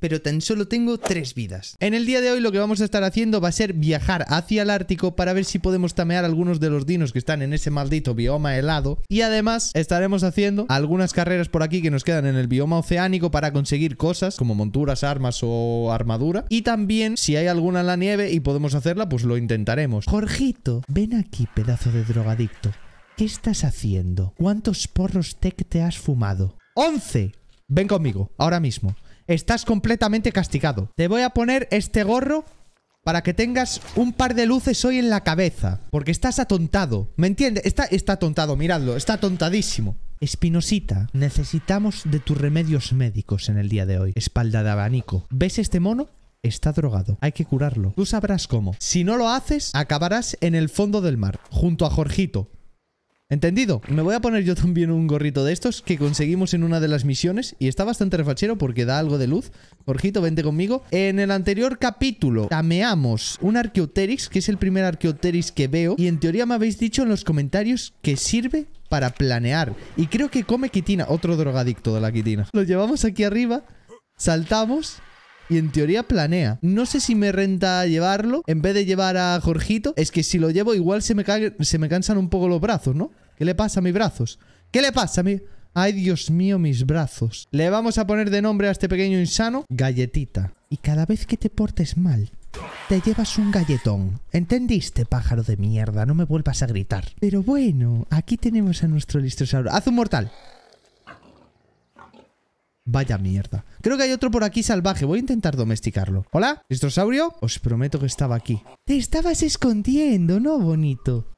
Pero tan solo tengo tres vidas. En el día de hoy lo que vamos a estar haciendo va a ser viajar hacia el Ártico para ver si podemos tamear algunos de los dinos que están en ese maldito bioma helado. Y además estaremos haciendo algunas carreras por aquí que nos quedan en el bioma oceánico para conseguir cosas como monturas, armas o armadura. Y también si hay alguna en la nieve y podemos hacerla, pues lo intentaremos. Jorgito, ven aquí, pedazo de drogadicto. ¿Qué estás haciendo? ¿Cuántos porros tech te has fumado? ¡11! Ven conmigo, ahora mismo. Estás completamente castigado. Te voy a poner este gorro para que tengas un par de luces hoy en la cabeza. Porque estás atontado. ¿Me entiendes? Está, está atontado, miradlo. Está atontadísimo. Espinosita, necesitamos de tus remedios médicos en el día de hoy. Espalda de abanico. ¿Ves este mono? Está drogado. Hay que curarlo. Tú sabrás cómo. Si no lo haces, acabarás en el fondo del mar, junto a Jorgito. ¿Entendido? Me voy a poner yo también un gorrito de estos que conseguimos en una de las misiones y está bastante refachero porque da algo de luz. Jorgito, vente conmigo. En el anterior capítulo tameamos un Archaeopteryx, que es el primer Archaeopteryx que veo y en teoría me habéis dicho en los comentarios que sirve para planear. Y creo que come quitina, otro drogadicto de la quitina. Lo llevamos aquí arriba, saltamos y en teoría planea. No sé si me renta llevarlo en vez de llevar a Jorgito. Es que si lo llevo igual se me, se me cansan un poco los brazos, ¿no? ¿Qué le pasa a mis brazos? ¿Qué le pasa a mi...? Ay, Dios mío, mis brazos. Le vamos a poner de nombre a este pequeño insano Galletita. Y cada vez que te portes mal, te llevas un galletón. ¿Entendiste, pájaro de mierda? No me vuelvas a gritar. Pero bueno, aquí tenemos a nuestro listosauro. ¡Haz un mortal! Vaya mierda. Creo que hay otro por aquí salvaje. Voy a intentar domesticarlo. ¿Hola? ¿Listrosaurio? Os prometo que estaba aquí. Te estabas escondiendo, ¿no, bonito?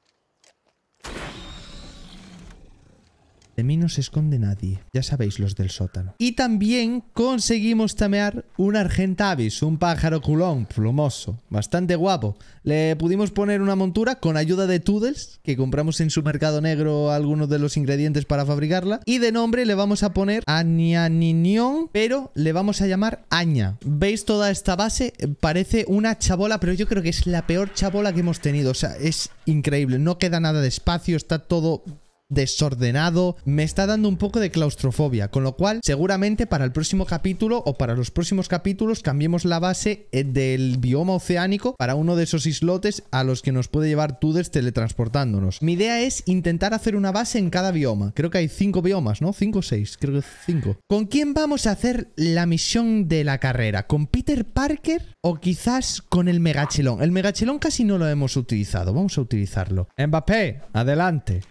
De mí no se esconde nadie. Ya sabéis los del sótano. Y también conseguimos tamear un Argentavis, un pájaro culón plumoso. Bastante guapo. Le pudimos poner una montura con ayuda de Toodles, que compramos en su mercado negro algunos de los ingredientes para fabricarla. Y de nombre le vamos a poner Añaninión, pero le vamos a llamar Aña. ¿Veis toda esta base? Parece una chabola, pero yo creo que es la peor chabola que hemos tenido. O sea, es increíble. No queda nada de espacio, está todo desordenado, me está dando un poco de claustrofobia, con lo cual seguramente para el próximo capítulo o para los próximos capítulos cambiemos la base eh, del bioma oceánico para uno de esos islotes a los que nos puede llevar Tuders teletransportándonos. Mi idea es intentar hacer una base en cada bioma, creo que hay cinco biomas, ¿no? Cinco o seis, creo que cinco. ¿Con quién vamos a hacer la misión de la carrera? ¿Con Peter Parker o quizás con el Megachelón? El Megachelón casi no lo hemos utilizado, vamos a utilizarlo. Mbappé, adelante.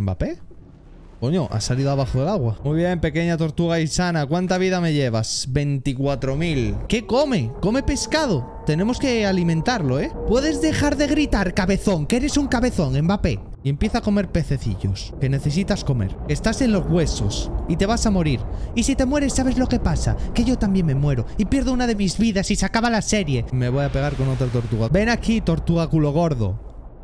¿Mbappé? Coño, ha salido abajo del agua. Muy bien, pequeña tortuga insana. ¿Cuánta vida me llevas? 24.000. ¿Qué come? Come pescado. Tenemos que alimentarlo, ¿eh? Puedes dejar de gritar, cabezón, que eres un cabezón, Mbappé. Y empieza a comer pececillos, que necesitas comer. Estás en los huesos y te vas a morir. Y si te mueres, ¿sabes lo que pasa? Que yo también me muero y pierdo una de mis vidas y se acaba la serie. Me voy a pegar con otra tortuga. Ven aquí, tortuga culo gordo.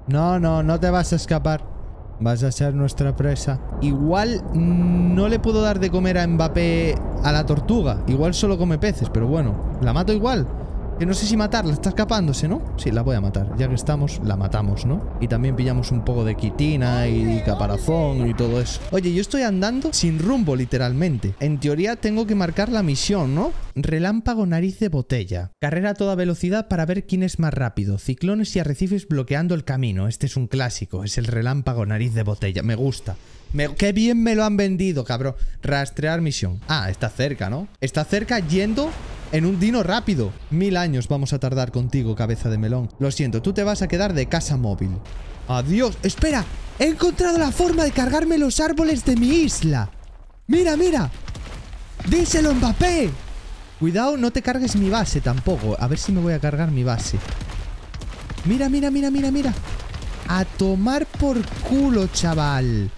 No, no, no te vas a escapar. Vas a ser nuestra presa. Igual no le puedo dar de comer a Mbappé a la tortuga. Igual solo come peces, pero bueno, la mato igual. Que no sé si matarla, está escapándose, ¿no? Sí, la voy a matar. Ya que estamos, la matamos, ¿no? Y también pillamos un poco de quitina y caparazón y todo eso. Oye, yo estoy andando sin rumbo, literalmente. En teoría tengo que marcar la misión, ¿no? Relámpago nariz de botella. Carrera a toda velocidad para ver quién es más rápido. Ciclones y arrecifes bloqueando el camino. Este es un clásico. Es el relámpago nariz de botella. Me gusta. Me, ¡Qué bien me lo han vendido, cabrón! Rastrear misión. Ah, está cerca, ¿no? Está cerca yendo en un dino rápido. Mil años vamos a tardar contigo, cabeza de melón. Lo siento, tú te vas a quedar de casa móvil. ¡Adiós! ¡Espera! ¡He encontrado la forma de cargarme los árboles de mi isla! ¡Mira, mira! ¡Díselo, Mbappé! Cuidado, no te cargues mi base tampoco. A ver si me voy a cargar mi base. Mira, mira, mira, mira, mira. A tomar por culo, chaval.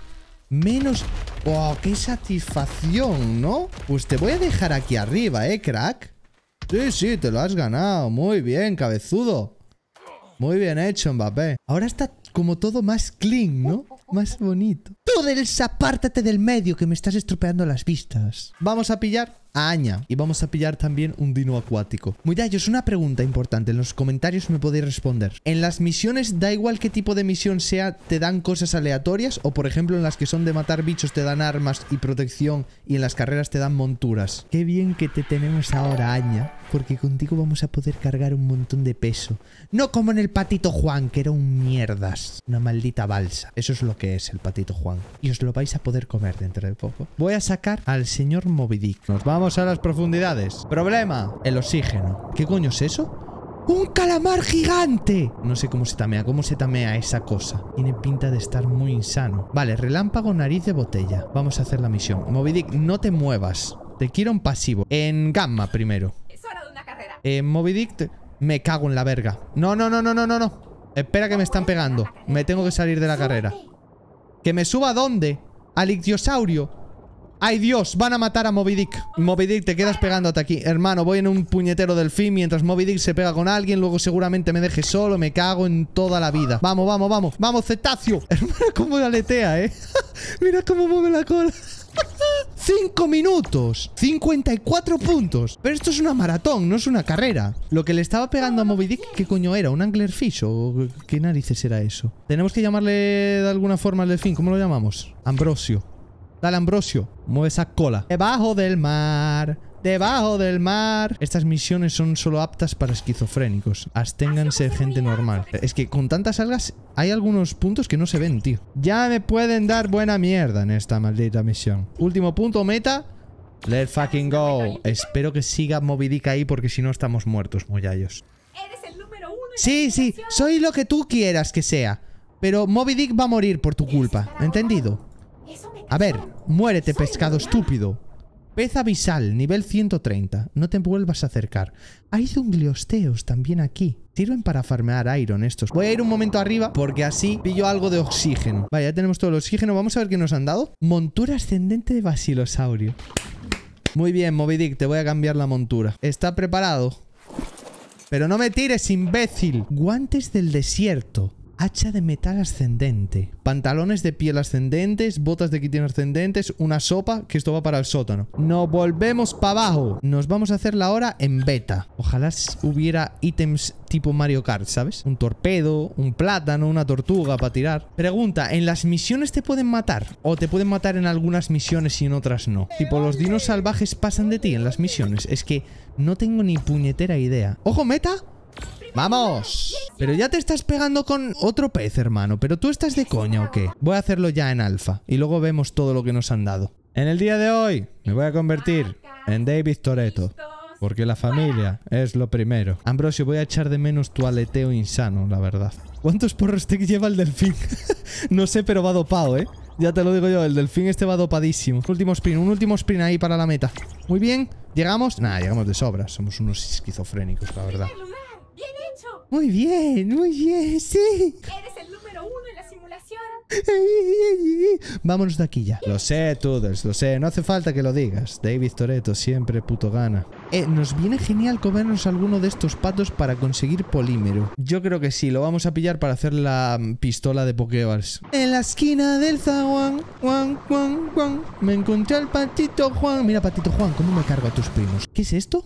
Menos... ¡Oh, qué satisfacción, ¿no? Pues te voy a dejar aquí arriba, ¿eh, crack? Sí, sí, te lo has ganado. Muy bien, cabezudo. Muy bien hecho, Mbappé. Ahora está como todo más clean, ¿no? Más bonito. Tú del apártate del medio que me estás estropeando las vistas. Vamos a pillar Aña. Y vamos a pillar también un dino acuático. Muyallos, una pregunta importante. En los comentarios me podéis responder. En las misiones, da igual qué tipo de misión sea, ¿te dan cosas aleatorias? O por ejemplo, en las que son de matar bichos te dan armas y protección y en las carreras te dan monturas. Qué bien que te tenemos ahora, Aña. Porque contigo vamos a poder cargar un montón de peso. No como en el patito Juan, que era un mierdas. Una maldita balsa. Eso es lo que es el patito Juan. Y os lo vais a poder comer dentro de poco. Voy a sacar al señor Moby Dick. Nos vamos a las profundidades. Problema, el oxígeno. ¿Qué coño es eso? ¡Un calamar gigante! No sé cómo se tamea, cómo se tamea esa cosa. Tiene pinta de estar muy insano. Vale, relámpago, nariz de botella. Vamos a hacer la misión. Moby Dick, no te muevas. Te quiero en pasivo. En gamma primero. Es hora de una carrera. En Moby Dick, te- me cago en la verga. No, no, no, no, no, no, no. Espera que me están pegando. Me tengo que salir de la carrera. ¿Que me suba a dónde? ¿Al ictiosaurio? ¡Ay Dios! Van a matar a Moby Dick. Moby Dick, te quedas pegándote aquí. Hermano, voy en un puñetero delfín mientras Moby Dick se pega con alguien. Luego seguramente me deje solo. Me cago en toda la vida. Vamos, vamos, vamos. ¡Vamos, cetáceo! Hermano, cómo aletea, ¿eh? Mira cómo mueve la cola. 5 minutos 54 puntos Pero esto es una maratón, no es una carrera Lo que le estaba pegando a Moby Dick ¿Qué coño era? ¿Un anglerfish? ¿O qué narices era eso? Tenemos que llamarle de alguna forma al delfín ¿Cómo lo llamamos? Ambrosio Dale Ambrosio Mueve esa cola. Debajo del mar Debajo del mar. Estas misiones son solo aptas para esquizofrénicos. Asténganse gente normal. Es que con tantas algas Hay algunos puntos que no se ven, tío. Ya me pueden dar buena mierda en esta maldita misión. Último punto, meta. Let's fucking go. Espero que siga Moby Dick ahí Porque si no estamos muertos, moyallos Eres el número uno. Sí, sí, soy lo que tú quieras que sea Pero Moby Dick va a morir por tu culpa ¿Entendido? A ver, muérete, pescado estúpido. Pez abisal, nivel 130. No te vuelvas a acercar. Hay zungliosteos también aquí. Sirven para farmear iron estos. Voy a ir un momento arriba porque así pillo algo de oxígeno. Vale, ya tenemos todo el oxígeno. Vamos a ver qué nos han dado. Montura ascendente de basilosaurio. Muy bien, Moby Dick, te voy a cambiar la montura. ¿Está preparado? Pero no me tires, imbécil. Guantes del desierto. Hacha de metal ascendente. Pantalones de piel ascendentes. Botas de quitina ascendentes. Una sopa. Que esto va para el sótano. Nos volvemos para abajo. Nos vamos a hacer la hora en beta. Ojalá hubiera ítems tipo Mario Kart, ¿sabes? Un torpedo, un plátano, una tortuga para tirar. Pregunta, ¿en las misiones te pueden matar? ¿O te pueden matar en algunas misiones y en otras no? Tipo, los dinos salvajes pasan de ti en las misiones. Es que no tengo ni puñetera idea. ¡Ojo, meta! ¡Vamos! Pero ya te estás pegando con otro pez, hermano. ¿Pero tú estás de coña o qué? Voy a hacerlo ya en alfa. Y luego vemos todo lo que nos han dado. En el día de hoy me voy a convertir en David Toreto. Porque la familia es lo primero. Ambrosio, voy a echar de menos tu aleteo insano, la verdad. ¿Cuántos porros te lleva el delfín? no sé, pero va dopado, ¿eh? Ya te lo digo yo, el delfín este va dopadísimo. Último sprint, un último sprint ahí para la meta. Muy bien, ¿llegamos? Nah, llegamos de sobra. Somos unos esquizofrénicos, la verdad. Bien hecho. Muy bien, muy bien, sí. Eres el número uno en la simulación. Vámonos de aquí ya. Lo sé, todos, lo sé. No hace falta que lo digas. David Toreto siempre puto gana. Eh, nos viene genial comernos alguno de estos patos para conseguir polímero. Yo creo que sí, lo vamos a pillar para hacer la pistola de Pokéballs. En la esquina del zaguán, Juan, Juan, Juan, me encontré al patito Juan. Mira, patito Juan, ¿cómo me cargo a tus primos? ¿Qué es esto?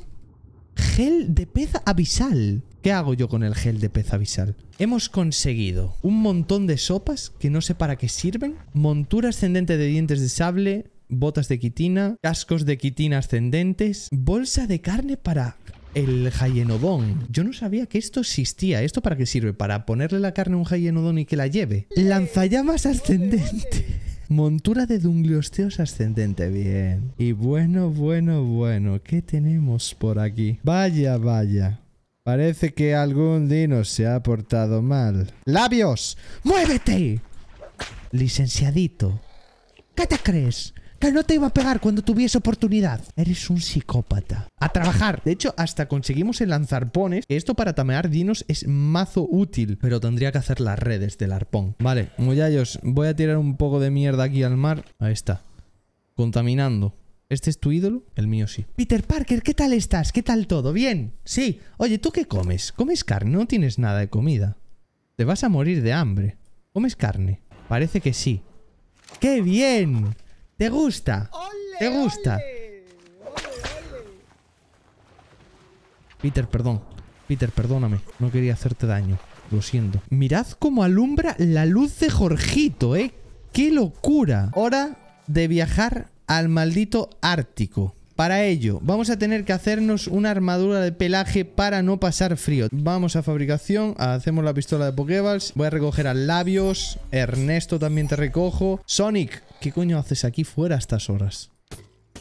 Gel de pez abisal. ¿Qué hago yo con el gel de pez abisal? Hemos conseguido un montón de sopas que no sé para qué sirven, montura ascendente de dientes de sable, botas de quitina, cascos de quitina ascendentes, bolsa de carne para el Hyenodon. Yo no sabía que esto existía. ¿Esto para qué sirve? ¿Para ponerle la carne a un Hyenodon y que la lleve? Lanzallamas ascendente. Montura de Dungliosteos ascendente, bien. Y bueno, bueno, bueno, ¿qué tenemos por aquí? Vaya, vaya. Parece que algún dino se ha portado mal. ¡Labios! ¡Muévete! Licenciadito. ¿Qué te crees? Que no te iba a pegar cuando tuviese oportunidad. Eres un psicópata. A trabajar. De hecho, hasta conseguimos el lanzarpones. Esto para tamear dinos es mazo útil. Pero tendría que hacer las redes del arpón. Vale, muyallos, voy a tirar un poco de mierda aquí al mar. Ahí está. Contaminando. ¿Este es tu ídolo? El mío sí. Peter Parker, ¿qué tal estás? ¿Qué tal todo? ¿Bien? Sí. Oye, ¿tú qué comes? ¿Comes carne? No tienes nada de comida. Te vas a morir de hambre. ¿Comes carne? Parece que sí. ¡Qué bien! ¿Te gusta? ¿Te gusta? Peter, perdón. Peter, perdóname. No quería hacerte daño. Lo siento. Mirad cómo alumbra la luz de Jorgito, ¿eh? ¡Qué locura! Hora de viajar al maldito Ártico. Para ello, vamos a tener que hacernos una armadura de pelaje para no pasar frío. Vamos a fabricación, hacemos la pistola de Pokéballs. Voy a recoger a Labios. Ernesto también te recojo. Sonic, ¿qué coño haces aquí fuera a estas horas?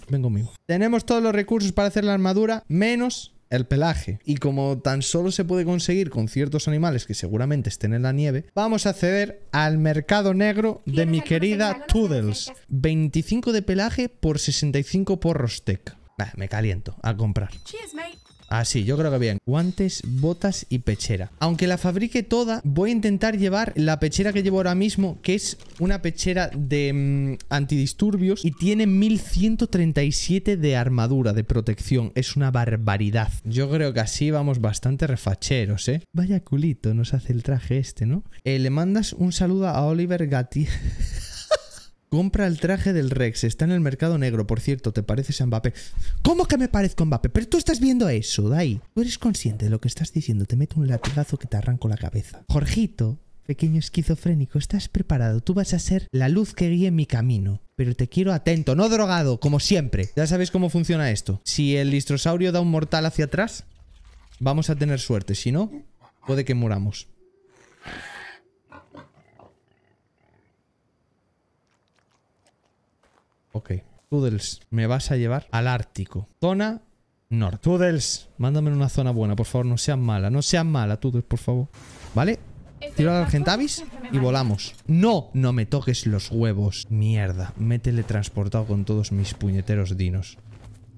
Ven conmigo. Tenemos todos los recursos para hacer la armadura, menos el pelaje. Y como tan solo se puede conseguir con ciertos animales que seguramente estén en la nieve, vamos a acceder al mercado negro de mi querida Toodles. 25 de pelaje por 65 por Rostec. Bah, me caliento a comprar. Cheers, mate. Ah, sí, yo creo que bien. Guantes, botas y pechera. Aunque la fabrique toda, voy a intentar llevar la pechera que llevo ahora mismo, que es una pechera de mm, antidisturbios y tiene 1137 de armadura, de protección. Es una barbaridad. Yo creo que así vamos bastante refacheros, ¿eh? Vaya culito nos hace el traje este, ¿no? Eh, le mandas un saludo a Oliver Gatti. Compra el traje del Rex, está en el mercado negro, por cierto, te pareces a Mbappé. ¿Cómo que me parezco a Mbappé? Pero tú estás viendo eso, Dai. Tú eres consciente de lo que estás diciendo, te meto un latigazo que te arranco la cabeza. Jorgito, pequeño esquizofrénico, estás preparado, tú vas a ser la luz que guíe mi camino. Pero te quiero atento, no drogado, como siempre. Ya sabéis cómo funciona esto. Si el listrosaurio da un mortal hacia atrás, vamos a tener suerte, si no, puede que muramos. Ok. Toodles, me vas a llevar al Ártico. Zona norte. Toodles, mándame en una zona buena, por favor. No seas mala. No seas mala, Toodles, por favor. ¿Vale? Tiro al Argentavis y volamos. ¡No! No me toques los huevos. Mierda. Me he teletransportado con todos mis puñeteros dinos.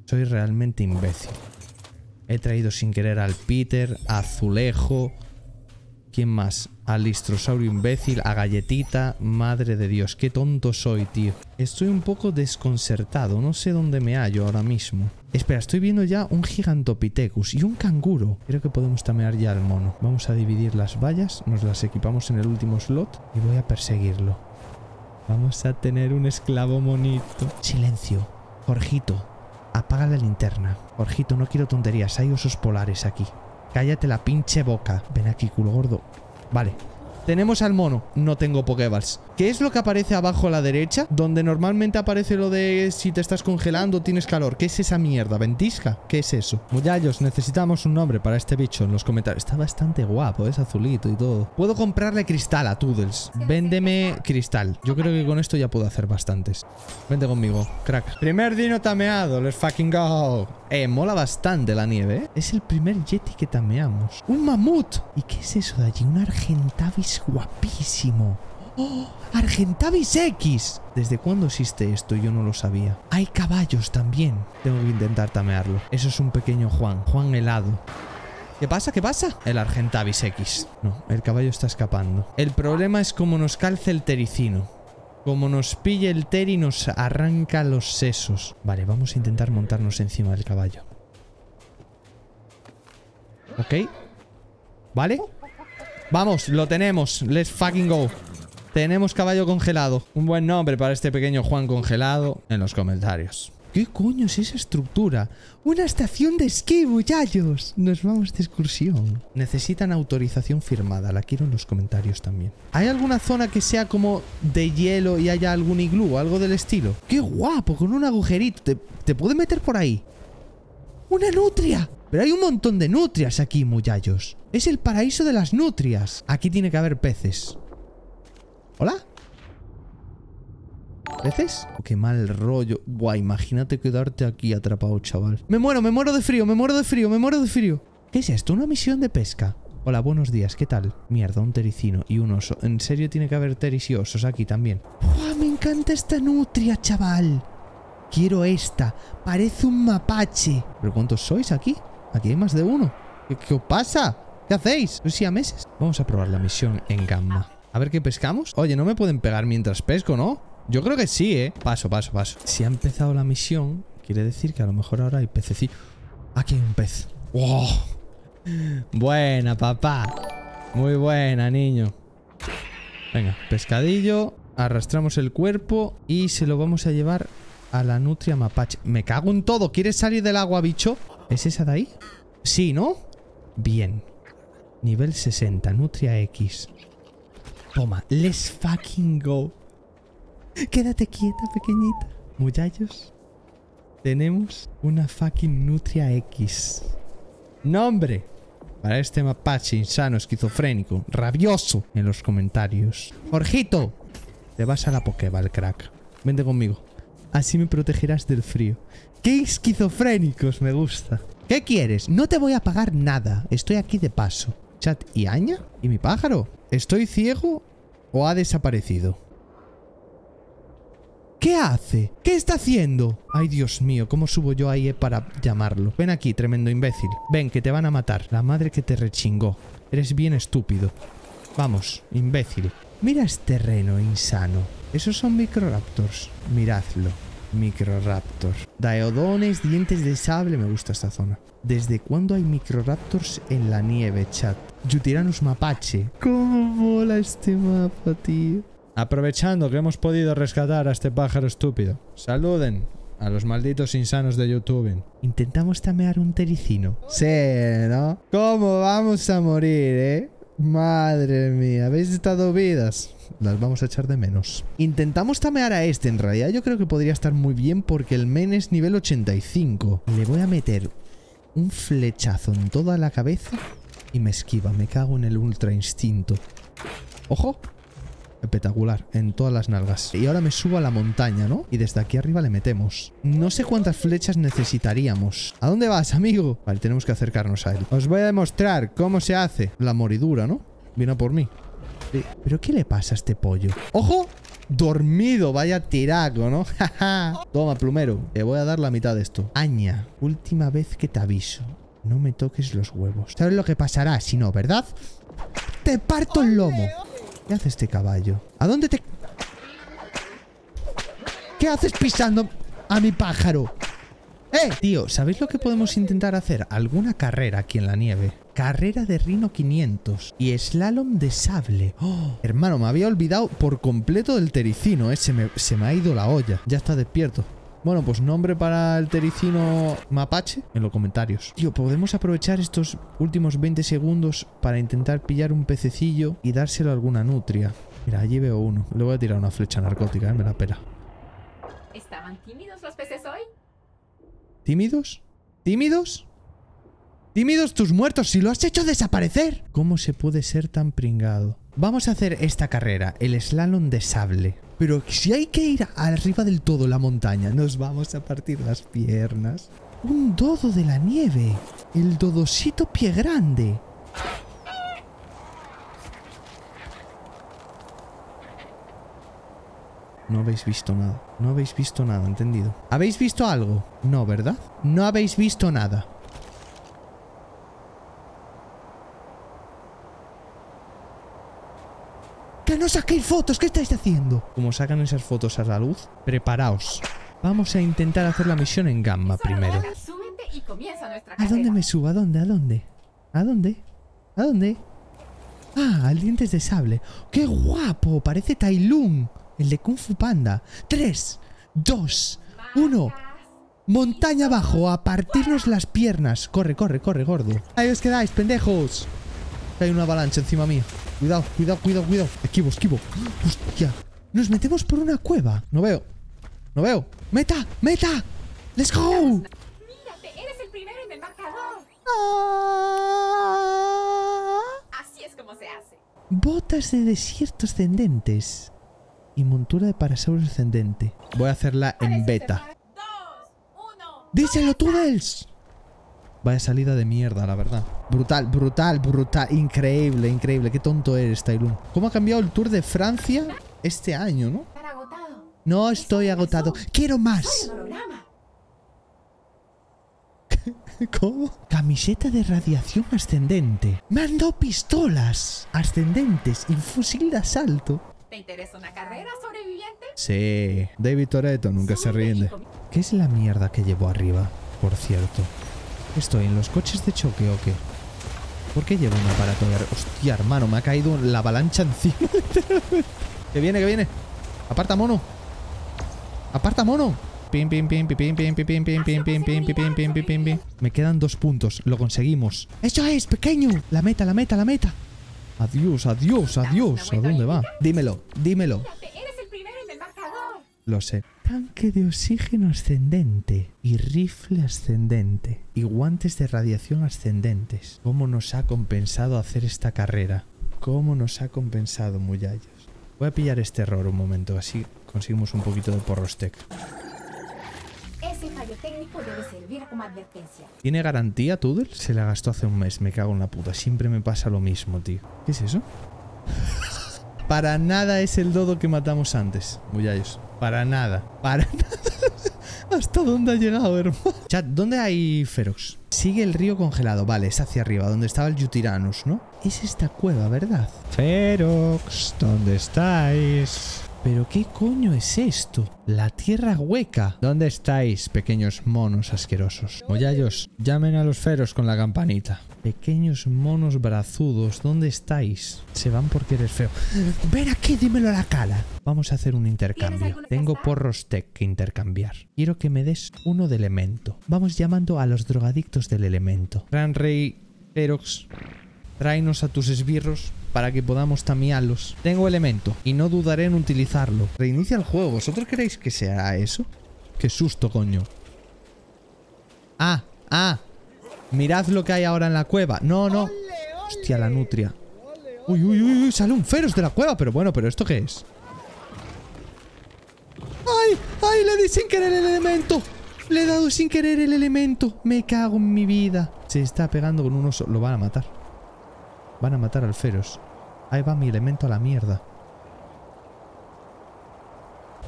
Soy realmente imbécil. He traído sin querer al Peter, a Azulejo. ¿Quién más? Al listrosaurio imbécil, a Galletita. Madre de Dios, qué tonto soy, tío. Estoy un poco desconcertado, no sé dónde me hallo ahora mismo. Espera, estoy viendo ya un Gigantopithecus y un canguro. Creo que podemos tamear ya al mono. Vamos a dividir las vallas, nos las equipamos en el último slot y voy a perseguirlo. Vamos a tener un esclavo monito. Silencio. Jorgito, apaga la linterna. Jorgito, no quiero tonterías, hay osos polares aquí. Cállate la pinche boca. Ven aquí, culo gordo. Vale. Tenemos al mono. No tengo Pokéballs. ¿Qué es lo que aparece abajo a la derecha? Donde normalmente aparece lo de si te estás congelando tienes calor. ¿Qué es esa mierda? ¿Ventisca? ¿Qué es eso? Muyallos, necesitamos un nombre para este bicho en los comentarios. Está bastante guapo, es azulito y todo. Puedo comprarle cristal a Toodles. Véndeme cristal. Yo creo que con esto ya puedo hacer bastantes. Vente conmigo, crack. Primer dino tameado. Let's fucking go. Eh, mola bastante la nieve, ¿eh? Es el primer Yeti que tameamos. ¡Un mamut! ¿Y qué es eso de allí? Un Argentavis guapísimo. ¡Oh! ¡Argentavis X! ¿Desde cuándo existe esto? Yo no lo sabía. Hay caballos también. Tengo que intentar tamearlo. Eso es un pequeño Juan. Juan helado. ¿Qué pasa? ¿Qué pasa? El Argentavis X. No, el caballo está escapando. El problema es cómo nos calce el tericino. Como nos pille el ter y nos arranca los sesos. Vale, vamos a intentar montarnos encima del caballo. Ok. ¿Vale? Vamos, lo tenemos. Let's fucking go. Tenemos caballo congelado. Un buen nombre para este pequeño Juan congelado en los comentarios. ¿Qué coño es esa estructura? ¡Una estación de esquí, muchachos! Nos vamos de excursión. Necesitan autorización firmada. La quiero en los comentarios también. ¿Hay alguna zona que sea como de hielo y haya algún iglú o algo del estilo? ¡Qué guapo! Con un agujerito. ¿Te, te puede meter por ahí? ¡Una nutria! Pero hay un montón de nutrias aquí, muchachos. Es el paraíso de las nutrias. Aquí tiene que haber peces. ¿Hola? ¿Peces? Oh, qué mal rollo. Buah, imagínate quedarte aquí atrapado, chaval. Me muero, me muero de frío, me muero de frío, me muero de frío. ¿Qué es esto? ¿Una misión de pesca? Hola, buenos días, ¿qué tal? Mierda, un tericino y un oso. ¿En serio tiene que haber teris y osos aquí también? ¡Buah, me encanta esta nutria, chaval! Quiero esta. Parece un mapache. ¿Pero cuántos sois aquí? Aquí hay más de uno. ¿Qué, os pasa? ¿Qué hacéis? ¿Sois siameses? Vamos a probar la misión en gamma. A ver qué pescamos. Oye, no me pueden pegar mientras pesco, ¿no? Yo creo que sí, ¿eh? Paso, paso, paso. Si ha empezado la misión, quiere decir que a lo mejor ahora hay pececillos. Aquí hay un pez. ¡Wow! Buena, papá. Muy buena, niño. Venga, pescadillo. Arrastramos el cuerpo y se lo vamos a llevar a la nutria mapache. Me cago en todo. ¿Quieres salir del agua, bicho? ¿Es esa de ahí? Sí, ¿no? Bien. Nivel 60, Nutria X. Toma, let's fucking go. Quédate quieta, pequeñita. Muchachos, tenemos una fucking Nutria X. Nombre para este mapache insano, esquizofrénico, rabioso en los comentarios. Jorgito, te vas a la Pokéball, crack. Vente conmigo. Así me protegerás del frío. ¡Qué esquizofrénicos! Me gusta. ¿Qué quieres? No te voy a pagar nada. Estoy aquí de paso. Chat, ¿y Aña? ¿Y mi pájaro? ¿Estoy ciego o ha desaparecido? ¿Qué hace? ¿Qué está haciendo? Ay, Dios mío, ¿cómo subo yo ahí eh, para llamarlo? Ven aquí, tremendo imbécil. Ven, que te van a matar. La madre que te rechingó. Eres bien estúpido. Vamos, imbécil. Mira este terreno insano. Esos son microraptors. Miradlo. Microraptor. Daeodones, dientes de sable. Me gusta esta zona. ¿Desde cuándo hay microraptors en la nieve, chat? Yutiranus mapache. ¿Cómo mola este mapa, tío? Aprovechando que hemos podido rescatar a este pájaro estúpido. Saluden a los malditos insanos de YouTube. Intentamos tamear un tericino. Sí, ¿no? ¿Cómo vamos a morir, eh? Madre mía, ¿habéis estado vidas? Las vamos a echar de menos. Intentamos tamear a este. En realidad yo creo que podría estar muy bien porque el men es nivel 85. Le voy a meter un flechazo en toda la cabeza y me esquiva. Me cago en el ultra instinto. ¡Ojo! Espectacular, en todas las nalgas. Y ahora me subo a la montaña, ¿no? Y desde aquí arriba le metemos. No sé cuántas flechas necesitaríamos. ¿A dónde vas, amigo? Vale, tenemos que acercarnos a él. Os voy a demostrar cómo se hace la moridura, ¿no? Viene por mí. ¿Pero qué le pasa a este pollo? ¡Ojo! Dormido, vaya tiraco, ¿no? Toma, plumero. Te voy a dar la mitad de esto. Aña, última vez que te aviso. No me toques los huevos. ¿Sabes lo que pasará si no, verdad? ¡Te parto el lomo! ¿Qué hace este caballo? ¿A dónde te...? ¿Qué haces pisando a mi pájaro? ¡Eh! Tío, ¿sabéis lo que podemos intentar hacer? Alguna carrera aquí en la nieve. Carrera de Rino 500 y slalom de sable. ¡Oh! Hermano, me había olvidado por completo del tericino, ¿eh? Se me, se me ha ido la olla. Ya está despierto. Bueno, pues nombre para el tericino mapache en los comentarios. Tío, podemos aprovechar estos últimos 20 segundos para intentar pillar un pececillo y dárselo a alguna nutria. Mira, allí veo uno. Le voy a tirar una flecha narcótica, ¿eh? Me la pela. ¿Estaban tímidos los peces hoy? ¿Tímidos? ¿Tímidos? ¿Tímidos tus muertos si lo has hecho desaparecer? ¿Cómo se puede ser tan pringado? Vamos a hacer esta carrera, el slalom de sable. Pero si hay que ir arriba del todo la montaña, nos vamos a partir las piernas. Un dodo de la nieve. El dodosito pie grande. No habéis visto nada. No habéis visto nada, entendido. ¿Habéis visto algo? No, ¿verdad? No habéis visto nada. No saquéis fotos! ¿Qué estáis haciendo? Como sacan esas fotos a la luz, preparaos. Vamos a intentar hacer la misión en gamma primero. Súbete y comienza nuestra ¿A dónde me subo? ¿A dónde? ¿A dónde? ¿A dónde? ¿A dónde? Ah, al dientes de sable. ¡Qué guapo! Parece Tai Lung, el de Kung Fu Panda. Tres, dos, uno. Montaña abajo, a partirnos las piernas. Corre, corre, corre, gordo. Ahí os quedáis, pendejos. Hay una avalancha encima mía. Cuidado, cuidado, cuidado, cuidado. Esquivo, esquivo. Hostia. Nos metemos por una cueva. No veo. No veo. ¡Meta! ¡Meta! ¡Let's go! Mírate, eres el primero en el marcador. Así es como se hace. Botas de desierto ascendentes. Y montura de parasaurus ascendente. Voy a hacerla en beta. Dos, uno. ¡Díselo tú, Dels! Vaya salida de mierda, la verdad. Brutal, brutal, brutal. Increíble, increíble. Qué tonto eres, Tailun. ¿Cómo ha cambiado el Tour de Francia este año, no? No estoy agotado. ¡Quiero más! ¿Cómo? Camiseta de radiación ascendente. Dado pistolas ascendentes y fusil de asalto. ¿Te interesa una carrera sobreviviente? Sí, David Toretto nunca se rinde. ¿Qué es la mierda que llevo arriba? Por cierto. ¿Estoy en los coches de choque o qué? ¿Por qué llevo un aparato de... Hostia, hermano, me ha caído la avalancha encima. que viene, que viene. Aparta, mono. Aparta, mono. Pim, pim, pim, pim, pim, pim, pim, pim, pim, pim, pim, pim, pim, pim, pim, pim, pim. Me quedan dos puntos. Lo conseguimos. ¡Eso es, pequeño! La meta, la meta, la meta. Adiós, adiós, adiós. ¿A dónde va? Dímelo, dímelo. Lo sé. Tanque de oxígeno ascendente y rifle ascendente y guantes de radiación ascendentes. ¿Cómo nos ha compensado hacer esta carrera? ¿Cómo nos ha compensado, muyallos? Voy a pillar este error un momento, así conseguimos un poquito de porrostec. Ese fallo técnico debe servir como advertencia. ¿Tiene garantía, Tudel? Se la gastó hace un mes, me cago en la puta. Siempre me pasa lo mismo, tío. ¿Qué es eso? Para nada es el dodo que matamos antes, muyallos. Para nada. Para nada. ¿Hasta dónde ha llegado, hermano? Chat, ¿dónde hay Ferox? Sigue el río congelado. Vale, es hacia arriba, donde estaba el Yutiranus, ¿no? Es esta cueva, ¿verdad? Ferox, ¿dónde estáis? ¿Pero qué coño es esto? La tierra hueca. ¿Dónde estáis, pequeños monos asquerosos? Moyallos, llamen a los feros con la campanita. Pequeños monos brazudos, ¿dónde estáis? Se van porque eres feo. Ven aquí, dímelo a la cara. Vamos a hacer un intercambio. Tengo porros tech que intercambiar. Quiero que me des uno de elemento. Vamos llamando a los drogadictos del elemento. Gran Rey Ferox, Tráenos a tus esbirros para que podamos tamearlos. Tengo elemento y no dudaré en utilizarlo. Reinicia el juego. ¿Vosotros creéis que sea eso? Qué susto, coño. Ah, ah. Mirad lo que hay ahora en la cueva. No, no. Hostia, la nutria. Uy, uy, uy, uy, sale un feros de la cueva. Pero bueno, ¿pero esto qué es? ¡Ay! ¡Ay! Le di sin querer el elemento. Le he dado sin querer el elemento. Me cago en mi vida. Se está pegando con un oso. Lo van a matar. Van a matar al Feros. Ahí va mi elemento a la mierda.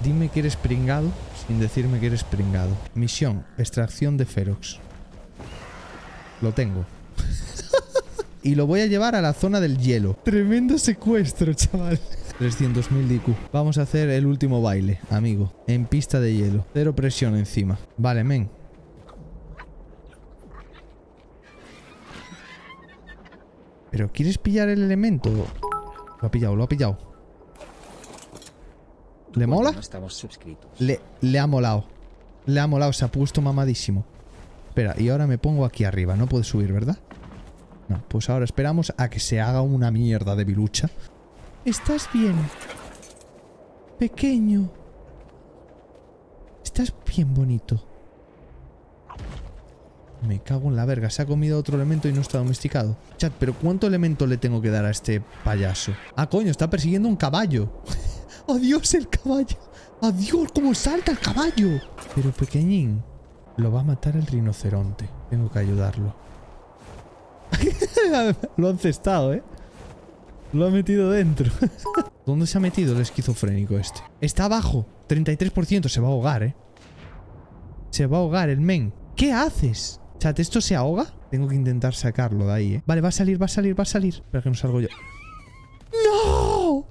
Dime que eres pringado sin decirme que eres pringado. Misión, extracción de Ferox. Lo tengo. y lo voy a llevar a la zona del hielo. Tremendo secuestro, chaval. 300.000 de IQ. Vamos a hacer el último baile, amigo. En pista de hielo. Cero presión encima. Vale, men. Pero ¿quieres pillar el elemento? Lo ha pillado, lo ha pillado. ¿Le mola? No estamos suscritos. Le, le ha molado. Le ha molado, se ha puesto mamadísimo. Espera, y ahora me pongo aquí arriba. No puede subir, ¿verdad? No, pues ahora esperamos a que se haga una mierda de bilucha. ¿Estás bien? Pequeño. Estás bien bonito. Me cago en la verga. Se ha comido otro elemento y no está domesticado. Chat, pero ¿cuánto elemento le tengo que dar a este payaso? Ah, coño, está persiguiendo un caballo. ¡Adiós el caballo! ¡Adiós! ¿Cómo salta el caballo? Pero pequeñín, lo va a matar el rinoceronte. Tengo que ayudarlo. lo han cestado, ¿eh? Lo ha metido dentro. ¿Dónde se ha metido el esquizofrénico este? Está abajo. 33%. Se va a ahogar, ¿eh? Se va a ahogar el men. ¿Qué haces? Chat, ¿esto se ahoga? Tengo que intentar sacarlo de ahí, ¿eh? Vale, va a salir, va a salir, va a salir. Espera que no salgo yo. ¡No!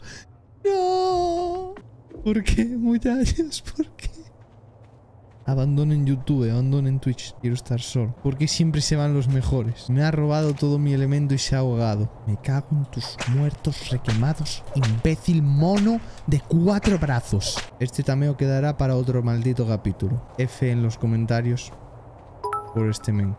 ¡No! ¿Por qué, muchachos? ¿Por qué? Abandonen YouTube, abandonen Twitch. Quiero estar solo. ¿Por qué siempre se van los mejores? Me ha robado todo mi elemento y se ha ahogado. Me cago en tus muertos requemados, imbécil mono de cuatro brazos. Este tameo quedará para otro maldito capítulo. F en los comentarios por este men.